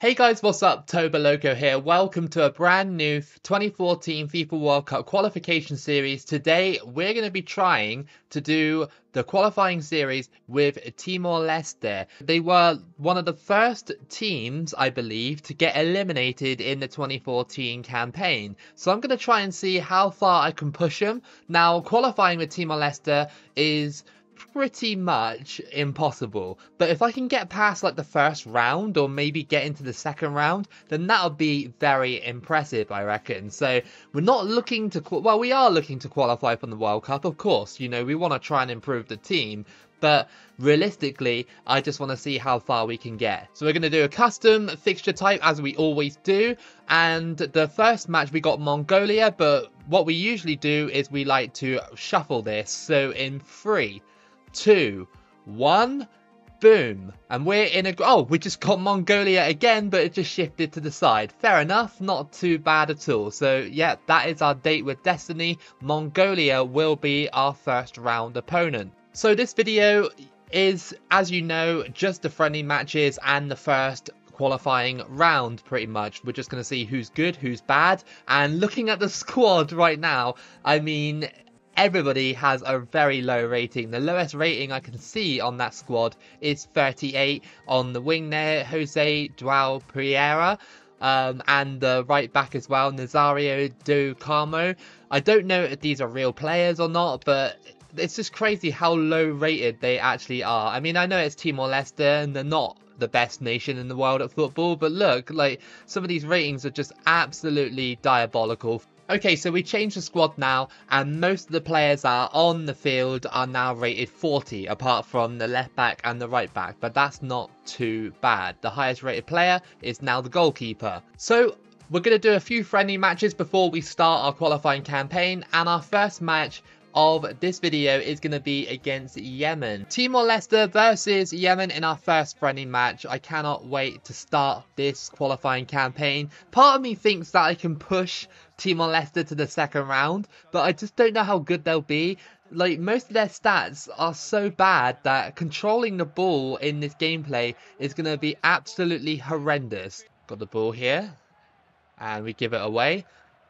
Hey guys, what's up? Toboloco here. Welcome to a brand new 2014 FIFA World Cup qualification series. Today, we're going to be trying to do the qualifying series with Timor-Leste. They were one of the first teams, I believe, to get eliminated in the 2014 campaign. So I'm going to try and see how far I can push them. Now, qualifying with Timor-Leste is pretty much impossible. But if I can get past like the first round or maybe get into the second round, then that'll be very impressive, I reckon. So we're not looking to, well, we are looking to qualify for the World Cup, of course. You know, we want to try and improve the team. But realistically, I just want to see how far we can get. So we're going to do a custom fixture type as we always do. And the first match we got Mongolia, but what we usually do is we like to shuffle this. So in three, two, one, boom. And we're in a... Oh, we just got Mongolia again, but it just shifted to the side. Fair enough, not too bad at all. So, yeah, that is our date with Destiny. Mongolia will be our first round opponent. So this video is, as you know, just the friendly matches and the first qualifying round pretty much. We're just going to see who's good, who's bad. And looking at the squad right now, I mean, everybody has a very low rating. The lowest rating I can see on that squad is 38 on the wing there, Jose Joao Pereira. Um, and the right back as well, Nazario do Carmo. I don't know if these are real players or not, but it's just crazy how low rated they actually are. I mean, I know it's Timor-Leste and they're not the best nation in the world at football, but look, like some of these ratings are just absolutely diabolical. Okay, so we changed the squad now, and most of the players that are on the field are now rated 40, apart from the left back and the right back, but that's not too bad. The highest rated player is now the goalkeeper. So, we're going to do a few friendly matches before we start our qualifying campaign, and our first match of this video is going to be against Yemen. Timor-Leste versus Yemen in our first friendly match. I cannot wait to start this qualifying campaign. Part of me thinks that I can push Timor-Leste to the second round, but I just don't know how good they'll be. Like, most of their stats are so bad that controlling the ball in this gameplay is going to be absolutely horrendous. Got the ball here, and we give it away.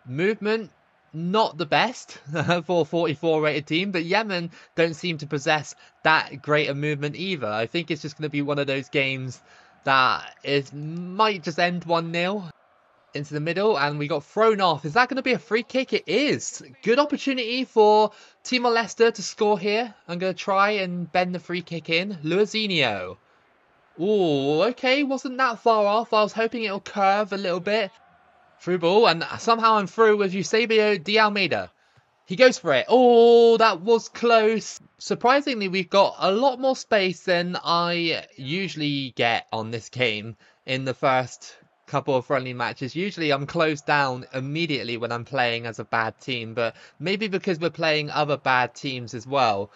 Movement, not the best for a 44 rated team, but Yemen don't seem to possess that great a movement either. I think it's just going to be one of those games that is might just end 1-0 into the middle and we got thrown off. Is that going to be a free kick? It is. Good opportunity for Timor-Leste to score here. I'm going to try and bend the free kick in. Luizinho. Oh, okay. Wasn't that far off. I was hoping it'll curve a little bit. Through ball and somehow I'm through with Eusebio de Almeida. He goes for it. Oh, that was close. Surprisingly, we've got a lot more space than I usually get on this game in the first couple of friendly matches. Usually I'm closed down immediately when I'm playing as a bad team, but maybe because we're playing other bad teams as well,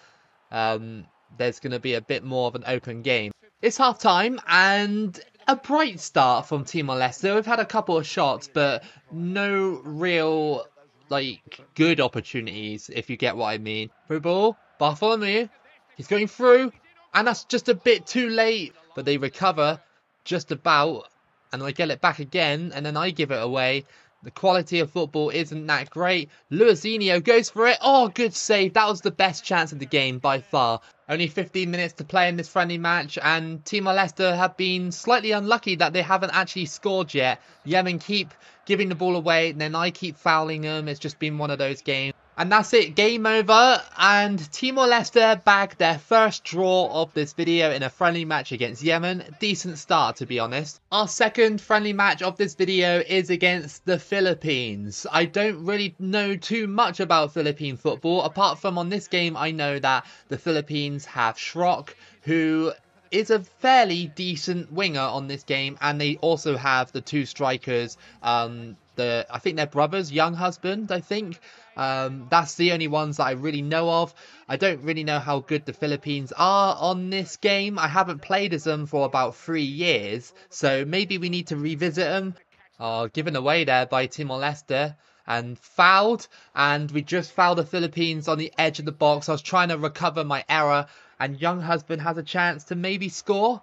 um, there's going to be a bit more of an open game. It's half time and a bright start from Timor-Leste. We've had a couple of shots, but no real like good opportunities, if you get what I mean. Through ball, Bartholomew, he's going through, and that's just a bit too late. But they recover just about, and I get it back again, and then I give it away. The quality of football isn't that great. Luizinho goes for it. Oh, good save. That was the best chance of the game by far. Only 15 minutes to play in this friendly match, and Timor-Leste have been slightly unlucky that they haven't actually scored yet. Yemen keep giving the ball away, and then I keep fouling them. It's just been one of those games. And that's it, game over, and Timor-Leste bagged their first draw of this video in a friendly match against Yemen. Decent start, to be honest. Our second friendly match of this video is against the Philippines. I don't really know too much about Philippine football, apart from on this game I know that the Philippines have Schrock, who is a fairly decent winger on this game, and they also have the two strikers, um, the I think they're brothers, Younghusband, I think. Um, that's the only ones that I really know of. I don't really know how good the Philippines are on this game. I haven't played as them for about three years, so maybe we need to revisit them. Oh, given away there by Timor-Leste and fouled, and we just fouled the Philippines on the edge of the box. I was trying to recover my error, and Younghusband has a chance to maybe score.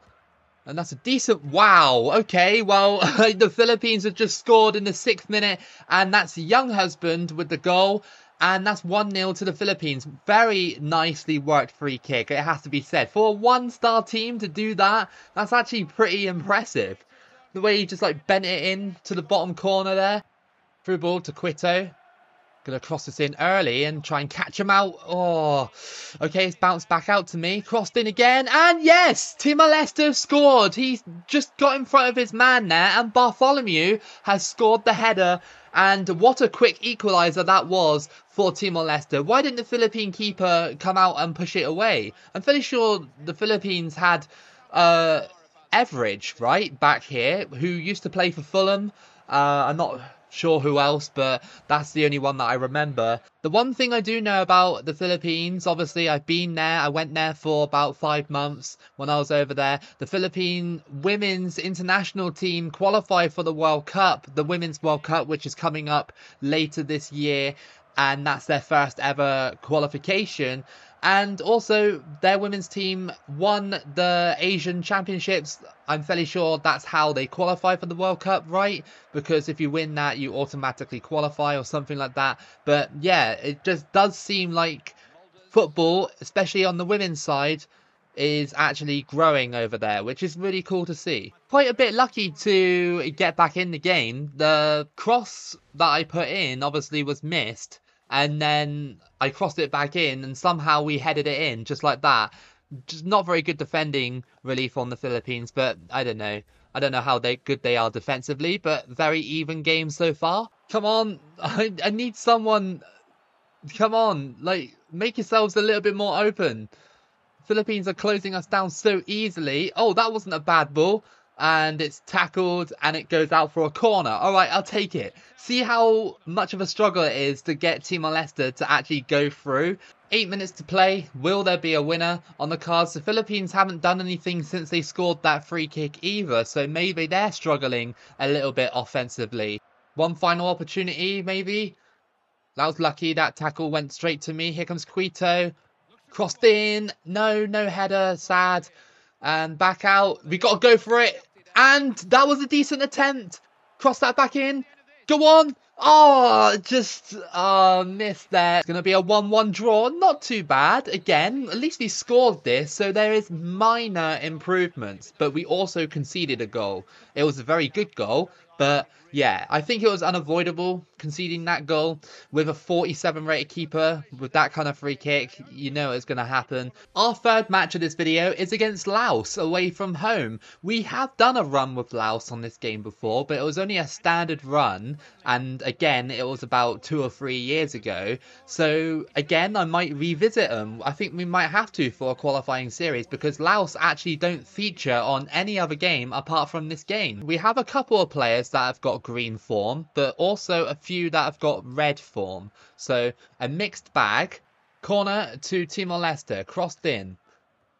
And that's a decent... Wow. Okay, well, the Philippines have just scored in the sixth minute. And that's Younghusband with the goal. And that's 1-0 to the Philippines. Very nicely worked free kick, it has to be said. For a one-star team to do that, that's actually pretty impressive. The way he just like bent it in to the bottom corner there. Through ball to Quito. Gonna cross this in early and try and catch him out. Oh, okay, it's bounced back out to me. Crossed in again, and yes, Timor-Leste scored. He's just got in front of his man there, and Bartholomew has scored the header. And what a quick equaliser that was for Timor-Leste. Why didn't the Philippine keeper come out and push it away? I'm fairly sure the Philippines had uh, Etheridge, right, back here, who used to play for Fulham. Uh, I'm not sure who else, but that's the only one that I remember. The one thing I do know about the Philippines, obviously, I've been there. I went there for about five months when I was over there. The Philippine women's international team qualified for the World Cup, the Women's World Cup, which is coming up later this year. And that's their first ever qualification. And also, their women's team won the Asian Championships. I'm fairly sure that's how they qualify for the World Cup, right? Because if you win that, you automatically qualify or something like that. But yeah, it just does seem like football, especially on the women's side, is actually growing over there, which is really cool to see. Quite a bit lucky to get back in the game. The cross that I put in obviously was missed and then I crossed it back in, and somehow we headed it in just like that. Just not very good defending relief on the Philippines, but I don't know. I don't know how they good they are defensively, but very even game so far. Come on, I, I need someone. Come on, like make yourselves a little bit more open. Philippines are closing us down so easily. Oh, that wasn't a bad ball and it's tackled and it goes out for a corner. All right, I'll take it. See how much of a struggle it is to get Timor-Leste to actually go through. Eight minutes to play. Will there be a winner on the cards? The Philippines haven't done anything since they scored that free kick either, so maybe they're struggling a little bit offensively. One final opportunity, maybe. That was lucky. That tackle went straight to me. Here comes Quito. Crossed in. No, no header. Sad. And back out. We got to go for it. And that was a decent attempt. Cross that back in. Go on. Oh, just uh, missed there. It's going to be a 1-1 draw. Not too bad. Again, at least we scored this, so there is minor improvements. But we also conceded a goal. It was a very good goal, but yeah, I think it was unavoidable conceding that goal with a 47 rated keeper with that kind of free kick. You know it's going to happen. Our third match of this video is against Laos away from home. We have done a run with Laos on this game before, but it was only a standard run. And again, it was about two or three years ago. So again, I might revisit them. I think we might have to for a qualifying series because Laos actually don't feature on any other game apart from this game. We have a couple of players that have got green form, but also a few that have got red form. So a mixed bag. Corner to Timor-Leste, crossed in.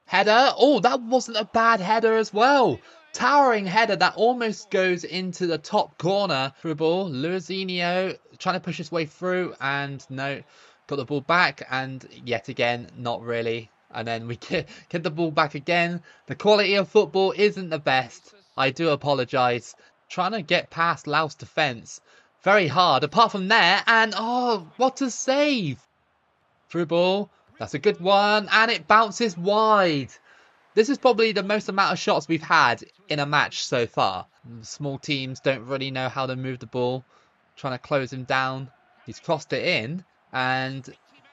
Header. Oh, that wasn't a bad header as well. Towering header that almost goes into the top corner. Through ball. Luizinho trying to push his way through and no. Got the ball back and yet again, not really. And then we get, get the ball back again. The quality of football isn't the best. I do apologise trying to get past Laos defence. Very hard, apart from there, and oh, what a save! Through ball, that's a good one, and it bounces wide. This is probably the most amount of shots we've had in a match so far. Small teams don't really know how to move the ball. Trying to close him down. He's crossed it in, and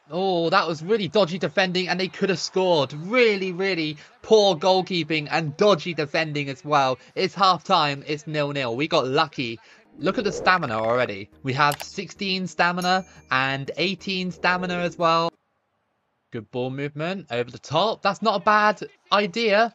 Oh, that was really dodgy defending and they could have scored. Really, really poor goalkeeping and dodgy defending as well. It's half time. It's nil-nil. We got lucky. Look at the stamina already. We have 16 stamina and 18 stamina as well. Good ball movement over the top. That's not a bad idea.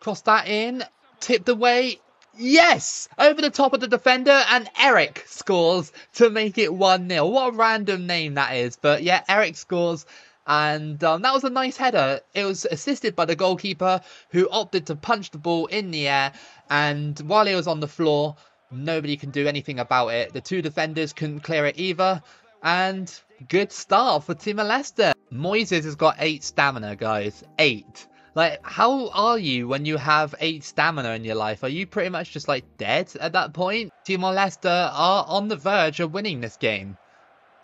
Cross that in. Tipped away. Yes! Over the top of the defender, and Eric scores to make it 1 0. What a random name that is. But yeah, Eric scores. And um, that was a nice header. It was assisted by the goalkeeper who opted to punch the ball in the air. And while he was on the floor, nobody can do anything about it. The two defenders couldn't clear it either. And good start for Timor Leste. Moises has got eight stamina, guys. Eight. Like, how are you when you have 8 stamina in your life? Are you pretty much just like dead at that point? Timor-Leste are on the verge of winning this game.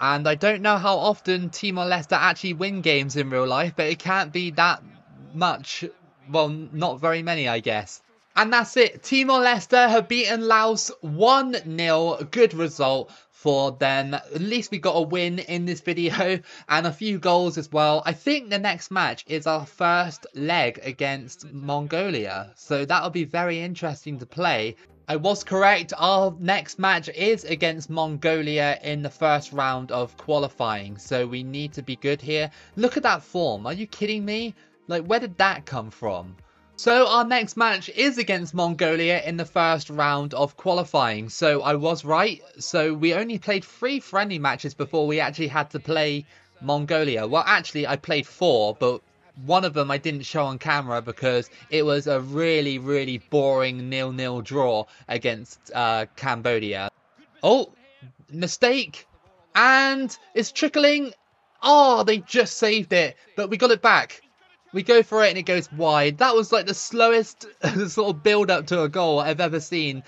And I don't know how often Timor-Leste actually win games in real life, but it can't be that much. Well, not very many, I guess. And that's it. Timor-Leste have beaten Laos 1-0. Good result for them. At least we got a win in this video and a few goals as well. I think the next match is our first leg against Mongolia. So that'll be very interesting to play. I was correct. Our next match is against Mongolia in the first round of qualifying. So we need to be good here. Look at that form. Are you kidding me? Like, where did that come from? So our next match is against Mongolia in the first round of qualifying. So I was right. So we only played three friendly matches before we actually had to play Mongolia. Well, actually, I played four, but one of them I didn't show on camera because it was a really, really boring nil-nil draw against uh, Cambodia. Oh, mistake. And it's trickling. Oh, they just saved it, but we got it back. We go for it and it goes wide. That was like the slowest sort of build up to a goal I've ever seen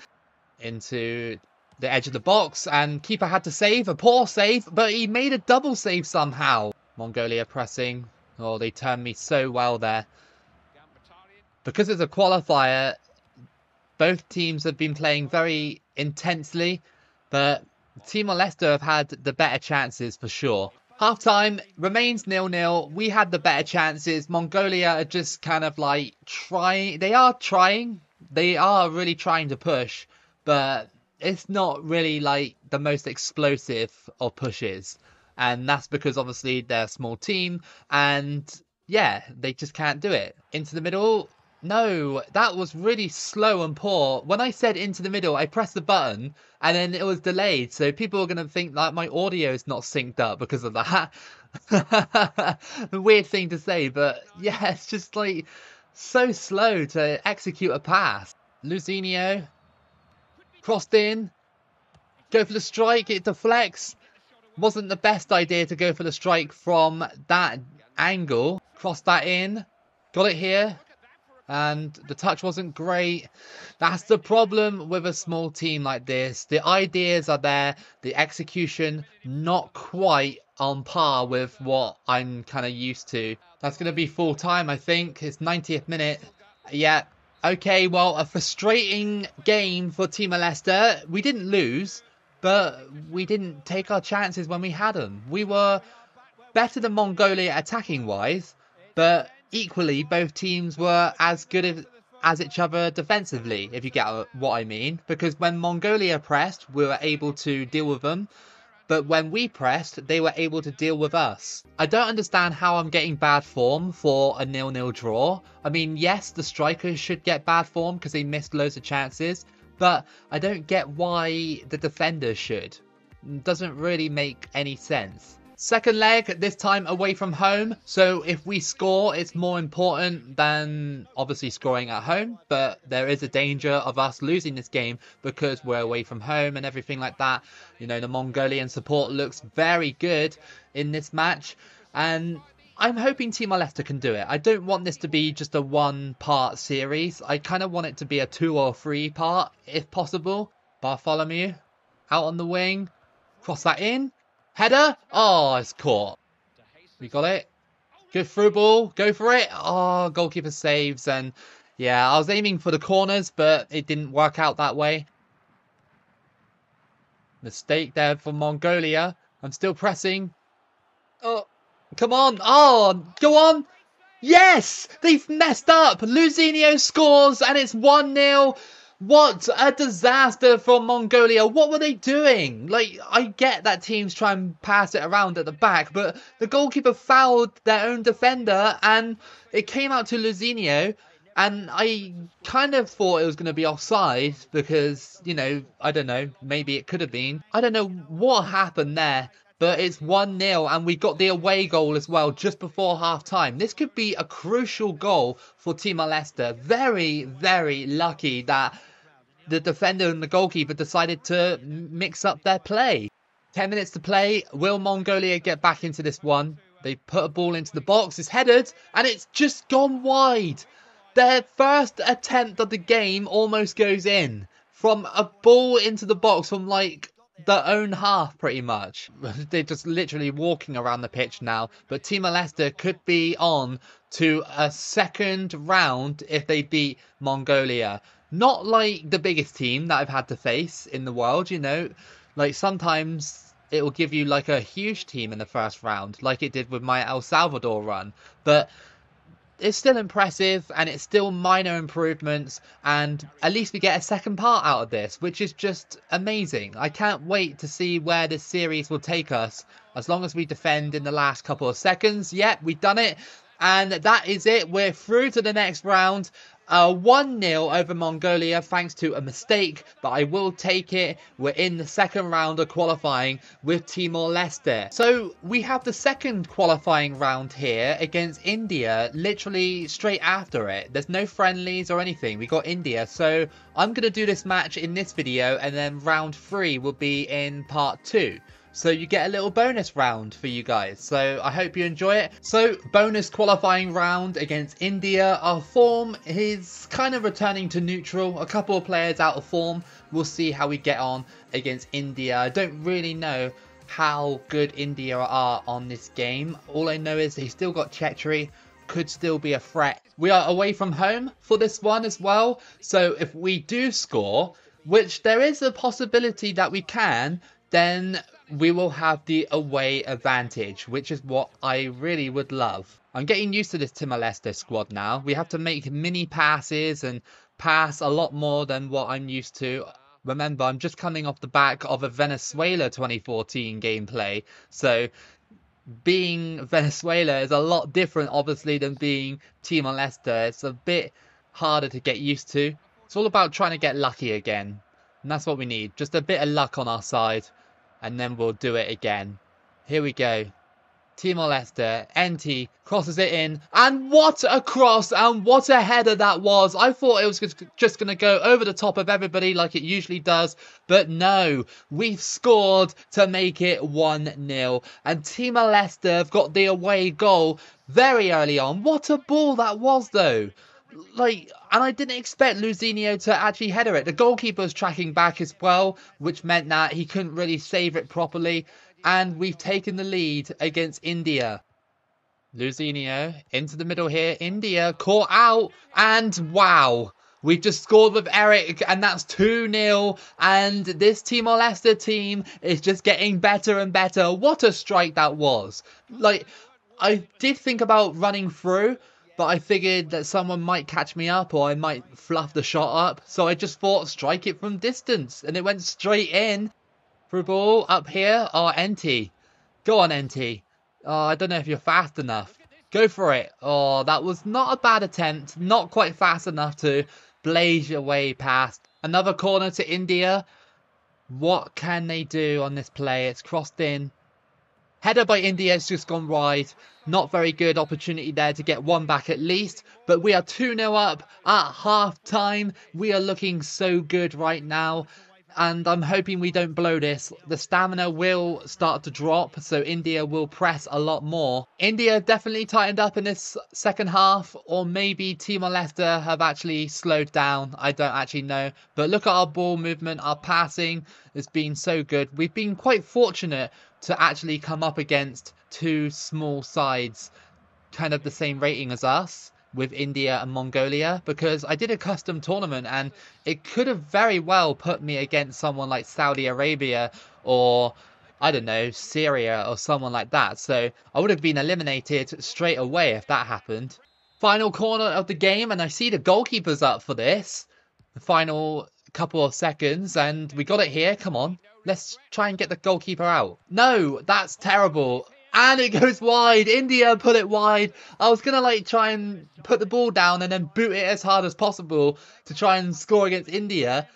into the edge of the box. And keeper had to save, a poor save, but he made a double save somehow. Mongolia pressing. Oh, they turned me so well there. Because it's a qualifier, both teams have been playing very intensely, but Timor-Leste have had the better chances for sure. Half time remains nil nil. We had the better chances. Mongolia are just kind of like trying. They are trying. They are really trying to push, but it's not really like the most explosive of pushes. And that's because obviously they're a small team and yeah, they just can't do it. Into the middle, no, that was really slow and poor. When I said into the middle, I pressed the button and then it was delayed. So people are going to think like my audio is not synced up because of that. Weird thing to say, but yeah, it's just like so slow to execute a pass. Luisinho crossed in, go for the strike, it deflects. Wasn't the best idea to go for the strike from that angle. Cross that in, got it here and the touch wasn't great. That's the problem with a small team like this. The ideas are there, the execution not quite on par with what I'm kind of used to. That's going to be full time, I think. It's 90th minute. Yeah. Okay, well, a frustrating game for Timor-Leste. We didn't lose, but we didn't take our chances when we had them. We were better than Mongolia attacking wise, but equally, both teams were as good as, as each other defensively, if you get what I mean. Because when Mongolia pressed, we were able to deal with them. But when we pressed, they were able to deal with us. I don't understand how I'm getting bad form for a nil-nil draw. I mean, yes, the strikers should get bad form because they missed loads of chances. But I don't get why the defenders should. It doesn't really make any sense. Second leg, this time away from home. So if we score, it's more important than obviously scoring at home. But there is a danger of us losing this game because we're away from home and everything like that. You know, the Mongolian support looks very good in this match. And I'm hoping Timor-Leste can do it. I don't want this to be just a one-part series. I kind of want it to be a two or three part, if possible. Bartholomew, out on the wing, cross that in. Header. Oh, it's caught. We got it. Good through ball. Go for it. Oh, goalkeeper saves. And yeah, I was aiming for the corners, but it didn't work out that way. Mistake there for Mongolia. I'm still pressing. Oh, come on. Oh, go on. Yes, they've messed up. Luisinho scores and it's 1-0. What a disaster for Mongolia. What were they doing? Like, I get that teams try and pass it around at the back, but the goalkeeper fouled their own defender and it came out to Luisinho. And I kind of thought it was going to be offside because, you know, I don't know, maybe it could have been. I don't know what happened there but it's 1 0, and we got the away goal as well just before half time. This could be a crucial goal for Timor-Leste. Very, very lucky that the defender and the goalkeeper decided to mix up their play. 10 minutes to play. Will Mongolia get back into this one? They put a ball into the box, it's headed, and it's just gone wide. Their first attempt of the game almost goes in. From a ball into the box from like their own half, pretty much. They're just literally walking around the pitch now. But Timor-Leste could be on to a second round if they beat Mongolia. Not like the biggest team that I've had to face in the world, you know. Like sometimes it will give you like a huge team in the first round, like it did with my El Salvador run. But it's still impressive and it's still minor improvements and at least we get a second part out of this which is just amazing. I can't wait to see where this series will take us. As long as we defend in the last couple of seconds yep we've done it. And that is it. We're through to the next round uh, 1 0 over Mongolia thanks to a mistake, but I will take it. We're in the second round of qualifying with Timor Leste. So we have the second qualifying round here against India, literally straight after it. There's no friendlies or anything. We got India. So I'm going to do this match in this video, and then round 3 will be in part 2. So you get a little bonus round for you guys. So I hope you enjoy it. So bonus qualifying round against India. Our form is kind of returning to neutral. A couple of players out of form. We'll see how we get on against India. I don't really know how good India are on this game. All I know is they still got Chhetri, could still be a threat. We are away from home for this one as well. So if we do score, which there is a possibility that we can, then we will have the away advantage, which is what I really would love. I'm getting used to this Timor-Leste squad now. We have to make mini passes and pass a lot more than what I'm used to. Remember, I'm just coming off the back of a Venezuela 2014 gameplay, so being Venezuela is a lot different, obviously, than being Timor-Leste. It's a bit harder to get used to. It's all about trying to get lucky again, and that's what we need. Just a bit of luck on our side and then we'll do it again. Here we go. Timor-Leste, NT crosses it in, and what a cross and what a header that was. I thought it was just going to go over the top of everybody like it usually does, but no, we've scored to make it 1-0, and Timor-Leste have got the away goal very early on. What a ball that was though like, and I didn't expect Luizinho to actually header it. The goalkeeper was tracking back as well, which meant that he couldn't really save it properly. And we've taken the lead against India. Luizinho into the middle here. India caught out. And wow. We've just scored with Eric, and that's 2 0. And this Timor Leste team is just getting better and better. What a strike that was! Like, I did think about running through, but I figured that someone might catch me up or I might fluff the shot up. So I just thought strike it from distance and it went straight in. Through ball up here. Oh, NT. Go on, NT. Oh, I don't know if you're fast enough. Go for it. Oh, that was not a bad attempt. Not quite fast enough to blaze your way past. Another corner to India. What can they do on this play? It's crossed in. Header by India has just gone wide. Not very good opportunity there to get one back at least. But we are 2-0 up at half time. We are looking so good right now and I'm hoping we don't blow this. The stamina will start to drop, so India will press a lot more. India definitely tightened up in this second half, or maybe Timor-Leste have actually slowed down. I don't actually know. But look at our ball movement, our passing has been so good. We've been quite fortunate to actually come up against two small sides, kind of the same rating as us with India and Mongolia because I did a custom tournament and it could have very well put me against someone like Saudi Arabia or I don't know, Syria or someone like that. So I would have been eliminated straight away if that happened. Final corner of the game and I see the goalkeeper's up for this. The final couple of seconds and we got it here. Come on. Let's try and get the goalkeeper out. No, that's terrible and it goes wide. India put it wide. I was gonna like try and put the ball down and then boot it as hard as possible to try and score against India,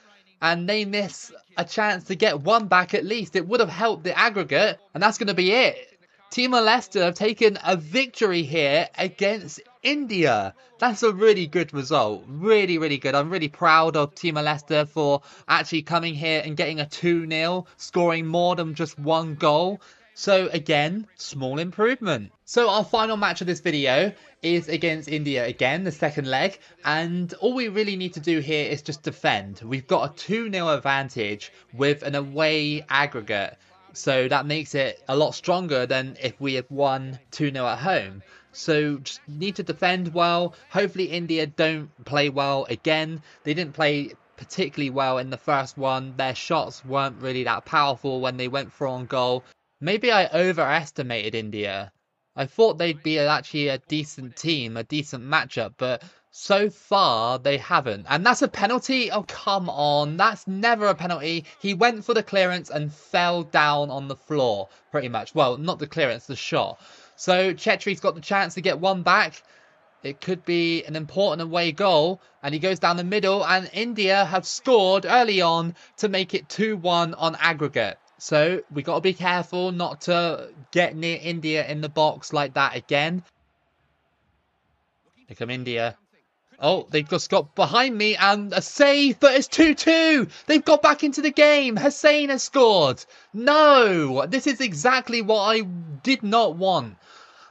and they miss a chance to get one back at least. It would have helped the aggregate, and that's gonna be it. Timor Leste have taken a victory here against India. That's a really good result. Really, really good. I'm really proud of Timor Leste for actually coming here and getting a 2 0, scoring more than just one goal So again, small improvement. So our final match of this video is against India again, the second leg. And all we really need to do here is just defend. We've got a 2-0 advantage with an away aggregate. So that makes it a lot stronger than if we had won 2-0 at home. So just need to defend well. Hopefully India don't play well again. They didn't play particularly well in the first one. Their shots weren't really that powerful when they went for on goal. Maybe I overestimated India. I thought they'd be actually a decent team, a decent matchup, but so far they haven't. And that's a penalty? Oh, come on. That's never a penalty. He went for the clearance and fell down on the floor, pretty much. Well, not the clearance, the shot. So Chhetri's got the chance to get one back. It could be an important away goal. And he goes down the middle. And India have scored early on to make it 2-1 on aggregate. So we got to be careful not to get near India in the box like that again. Here come India. Oh, they've just got behind me and a save, but it's 2-2. They've got back into the game. Hussain has scored. No, this is exactly what I did not want.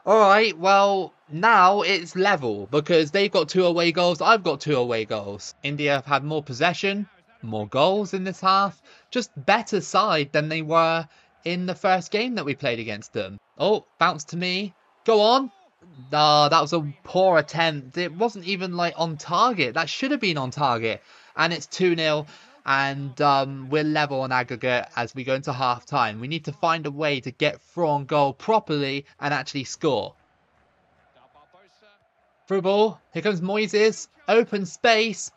All right, well, now it's level because they've got two away goals. I've got two away goals. India have had more possession more goals in this half, just better side than they were in the first game that we played against them. Oh, bounce to me. Go on. Ah, that was a poor attempt. It wasn't even like on target. That should have been on target. And it's 2-0 and um, we're level on aggregate as we go into half time. We need to find a way to get through on goal properly and actually score. Through ball. Here comes Moises. Open space.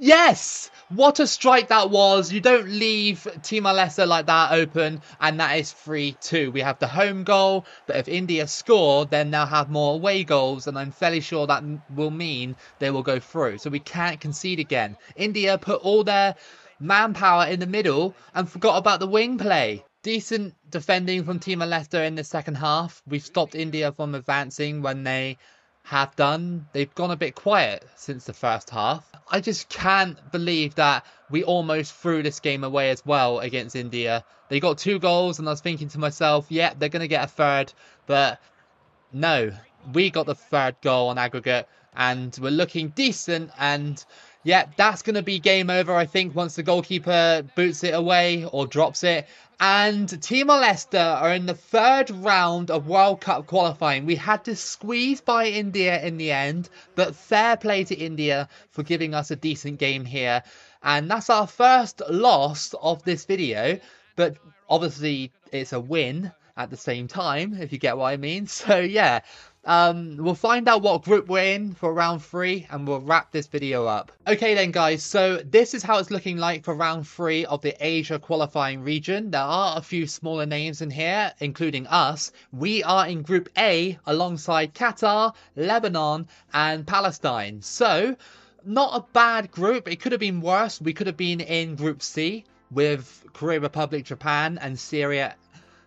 Yes! What a strike that was. You don't leave Timor Leste like that open, and that is 3-2. We have the home goal, but if India score, then they'll have more away goals, and I'm fairly sure that will mean they will go through. So we can't concede again. India put all their manpower in the middle and forgot about the wing play. Decent defending from Timor Leste in the second half. We've stopped India from advancing when they have done. They've gone a bit quiet since the first half. I just can't believe that we almost threw this game away as well against India. They got two goals, and I was thinking to myself, yeah, they're going to get a third. But no, we got the third goal on aggregate, and we're looking decent. And yeah, that's going to be game over, I think, once the goalkeeper boots it away or drops it. And Timor Leste are in the third round of World Cup qualifying. We had to squeeze by India in the end, but fair play to India for giving us a decent game here. And that's our first loss of this video, but obviously it's a win at the same time, if you get what I mean. So yeah, um, we'll find out what group we're in for round three and we'll wrap this video up. Okay then guys, so this is how it's looking like for round three of the Asia qualifying region. There are a few smaller names in here, including us. We are in group A alongside Qatar, Lebanon and Palestine. So, not a bad group. It could have been worse. We could have been in group C with Korea Republic, Japan and Syria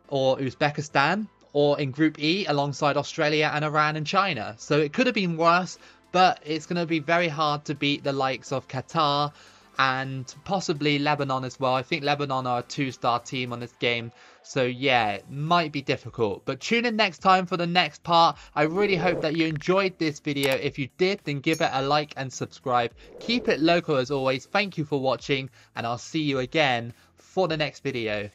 or Uzbekistan or in Group E alongside Australia and Iran and China. So it could have been worse, but it's going to be very hard to beat the likes of Qatar and possibly Lebanon as well. I think Lebanon are a two-star team on this game. So yeah, it might be difficult. But tune in next time for the next part. I really hope that you enjoyed this video. If you did, then give it a like and subscribe. Keep it Loco as always. Thank you for watching and I'll see you again for the next video.